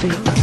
perfect.